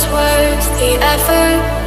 was worth the effort.